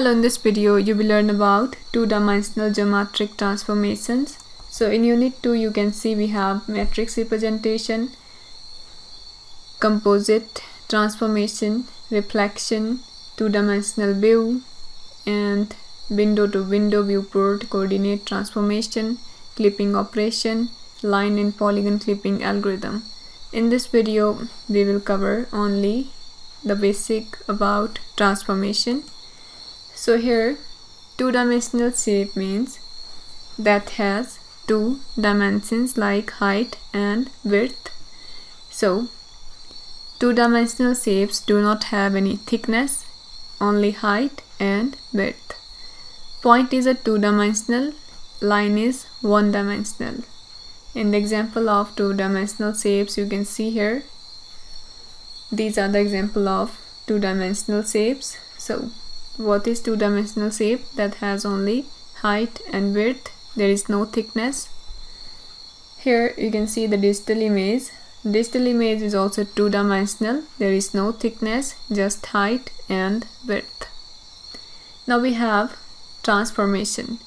Hello, in this video you will learn about two-dimensional geometric transformations. So in unit 2 you can see we have matrix representation, composite transformation, reflection, two-dimensional view and window to window viewport coordinate transformation, clipping operation, line and polygon clipping algorithm. In this video we will cover only the basic about transformation so here two-dimensional shape means that has two dimensions like height and width. So two-dimensional shapes do not have any thickness, only height and width. Point is a two-dimensional, line is one-dimensional. In the example of two-dimensional shapes you can see here, these are the example of two-dimensional shapes. So what is two-dimensional shape that has only height and width? There is no thickness. Here you can see the digital image. Digital image is also two-dimensional. There is no thickness just height and width. Now we have transformation.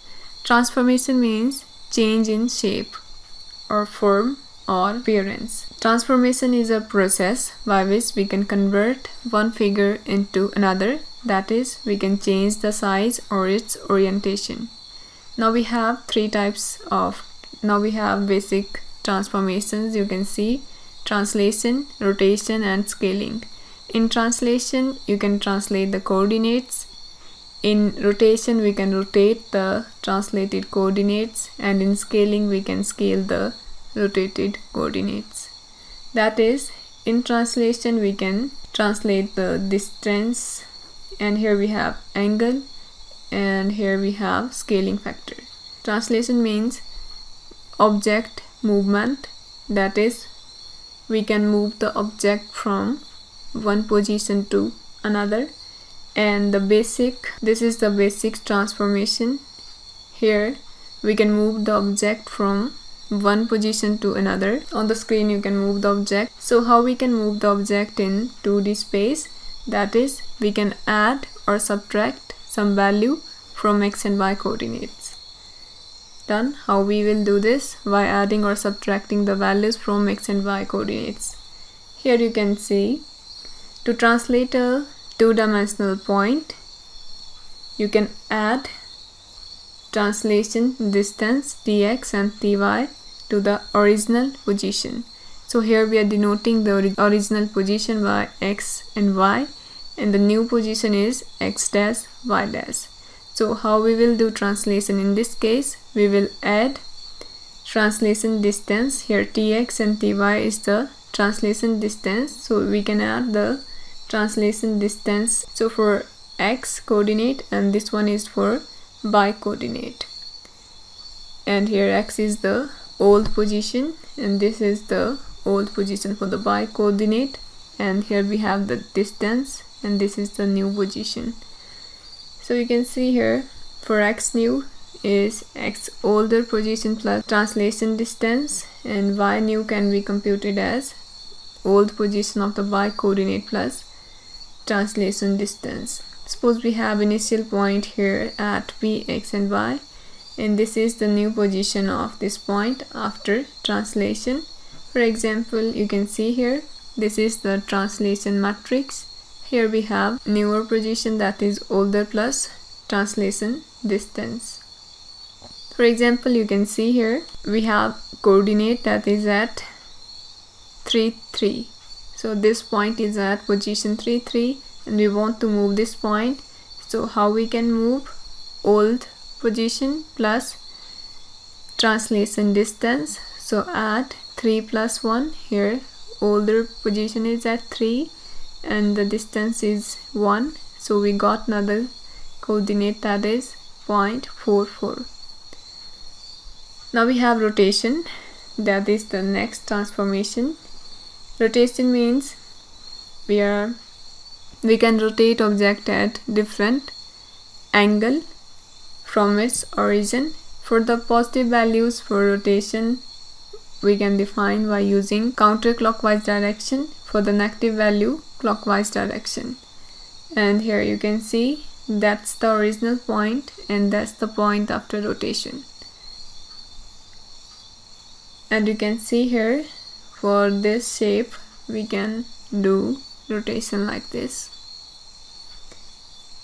Transformation means change in shape or form or appearance. Transformation is a process by which we can convert one figure into another. That is we can change the size or its orientation. Now we have three types of now we have basic transformations. You can see translation rotation and scaling. In translation you can translate the coordinates. In rotation we can rotate the translated coordinates. And in scaling we can scale the rotated coordinates. That is in translation we can translate the distance and here we have angle and here we have scaling factor. Translation means object movement. That is we can move the object from one position to another. And the basic this is the basic transformation. Here we can move the object from one position to another on the screen you can move the object so how we can move the object in 2d space that is, we can add or subtract some value from x and y coordinates. Done. How we will do this? By adding or subtracting the values from x and y coordinates. Here you can see, to translate a two-dimensional point, you can add translation distance dx and dy to the original position. So here we are denoting the original position by x and y and the new position is x dash y dash. So how we will do translation in this case? We will add translation distance. Here tx and ty is the translation distance. So we can add the translation distance. So for x coordinate and this one is for y coordinate. And here x is the old position and this is the old position for the y coordinate. And here we have the distance and this is the new position. So you can see here for x new is x older position plus translation distance and y new can be computed as old position of the y coordinate plus translation distance suppose we have initial point here at p x and y. And this is the new position of this point after translation. For example you can see here this is the translation matrix. Here we have newer position that is older plus translation distance. For example you can see here we have coordinate that is at 3 3 so this point is at position 3 3 and we want to move this point. So how we can move? Old position plus translation distance. So add 3 plus 1 here older position is at 3 and the distance is 1 so we got another coordinate that is 0.44 now we have rotation. That is the next transformation. Rotation means we are we can rotate object at different angle from its origin. For the positive values for rotation we can define by using counterclockwise direction for the negative value clockwise direction. And here you can see that's the original point and that's the point after rotation. And you can see here for this shape we can do rotation like this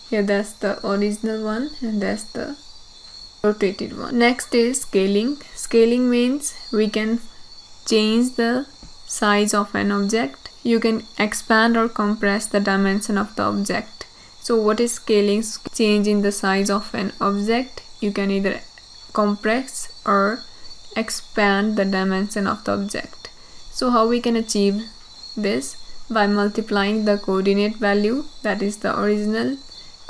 here that's the original one and that's the rotated one. Next is scaling. Scaling means we can change the size of an object. You can expand or compress the dimension of the object. So what is scaling? Changing the size of an object. You can either compress or expand the dimension of the object. So how we can achieve this? By multiplying the coordinate value that is the original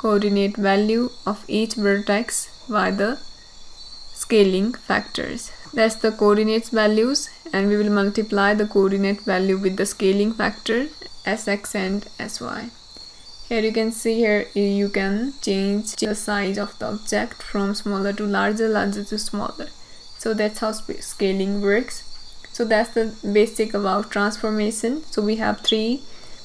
coordinate value of each vertex by the scaling factors. That's the coordinates values and we will multiply the coordinate value with the scaling factor sx and sy. Here you can see here you can change the size of the object from smaller to larger, larger to smaller. So that's how scaling works. So that's the basic about transformation. So we have three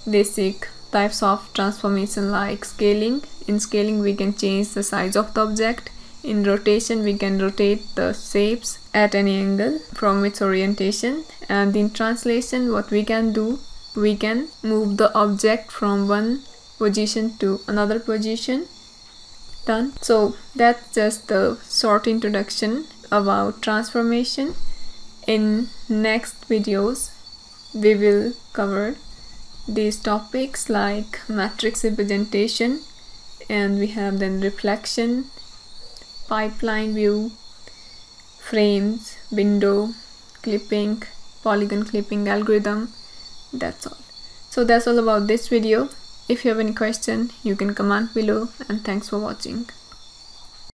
basic types of transformation like scaling, in scaling we can change the size of the object. In rotation we can rotate the shapes at any angle from its orientation. And in translation what we can do we can move the object from one position to another position. Done. So that's just the short introduction about transformation. In next videos we will cover these topics like matrix representation and we have then reflection pipeline view frames window clipping polygon clipping algorithm that's all. So that's all about this video. If you have any question you can comment below and thanks for watching